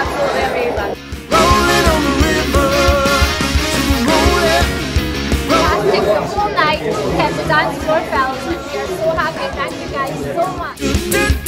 Absolutely amazing. Fantastic, the whole night, the dance floor we are so happy. Thank you guys so much.